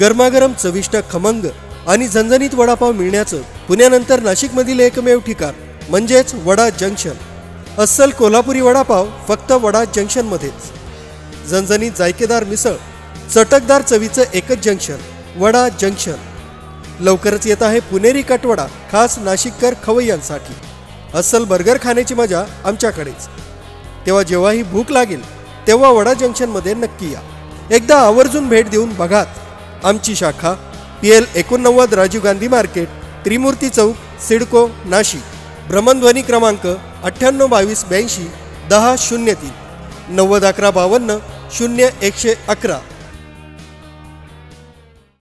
गरमागरम चविष्ट खमंग आणि झणझणीत वडापाव मिळण्याचं पुण्यानंतर नाशिकमधील एकमेव ठिकाण म्हणजेच वडा जंक्शन. अस्सल कोल्हापुरी वडापाव फक्त वडा जंक्शनमध्येच. झणझणीत जायकेदार मिसळ चटकदार चवीचं एकच जंक्शन वडा जंक्शन. लवकरच येत आहे पुणेरी कटवडा खास नाशिककर खवय्यांसाठी अस्सल बर्गर खाण्याची मजा आमच्याकडेच. तेव्हा जेव्हाही भूक लागेल तेव्हा वडा जंक्शनमध्ये नक्की या. एकदा आवर्जून भेट देऊन बघात. आमची शाखा पी एल एकोणनव्वद राजीव गांधी मार्केट त्रिमूर्ती चौक सिडको नाशिक. भ्रमणध्वनी क्रमांक अठ्ठ्याण्णव बावीस ब्याऐंशी दहा शून्य तीन. नव्वद अकरा बावन्न शून्य एकशे अकरा.